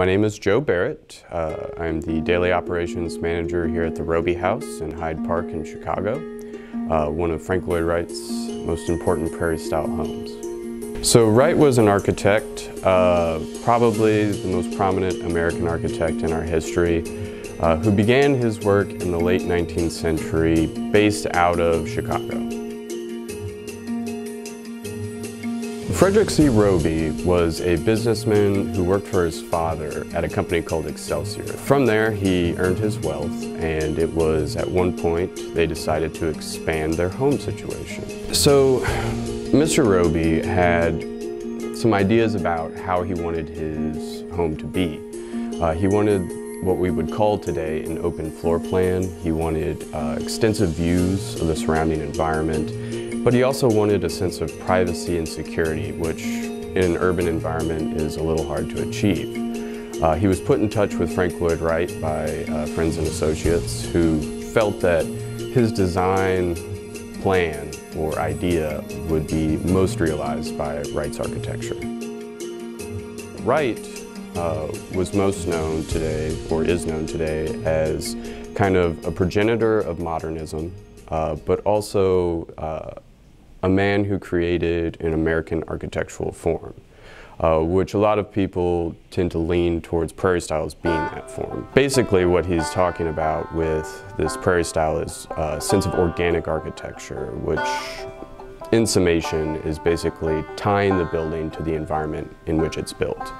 my name is Joe Barrett. Uh, I'm the Daily Operations Manager here at the Robie House in Hyde Park in Chicago, uh, one of Frank Lloyd Wright's most important prairie-style homes. So Wright was an architect, uh, probably the most prominent American architect in our history, uh, who began his work in the late 19th century based out of Chicago. Frederick C. Robie was a businessman who worked for his father at a company called Excelsior. From there, he earned his wealth, and it was at one point they decided to expand their home situation. So, Mr. Robie had some ideas about how he wanted his home to be. Uh, he wanted what we would call today an open floor plan. He wanted uh, extensive views of the surrounding environment. But he also wanted a sense of privacy and security, which in an urban environment is a little hard to achieve. Uh, he was put in touch with Frank Lloyd Wright by uh, friends and associates who felt that his design plan or idea would be most realized by Wright's architecture. Wright uh, was most known today, or is known today, as kind of a progenitor of modernism, uh, but also uh, a man who created an American architectural form, uh, which a lot of people tend to lean towards prairie style as being that form. Basically what he's talking about with this prairie style is a sense of organic architecture, which in summation is basically tying the building to the environment in which it's built.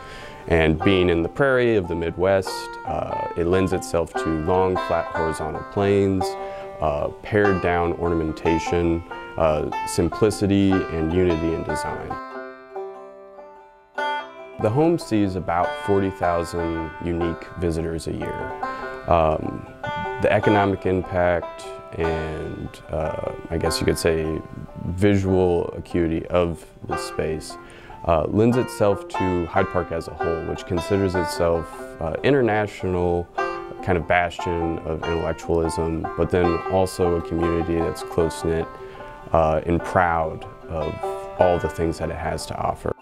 And being in the prairie of the Midwest, uh, it lends itself to long, flat, horizontal planes, uh, pared down ornamentation, uh, simplicity and unity in design. The home sees about 40,000 unique visitors a year. Um, the economic impact and uh, I guess you could say visual acuity of the space uh, lends itself to Hyde Park as a whole, which considers itself uh, international kind of bastion of intellectualism, but then also a community that's close-knit uh, and proud of all the things that it has to offer.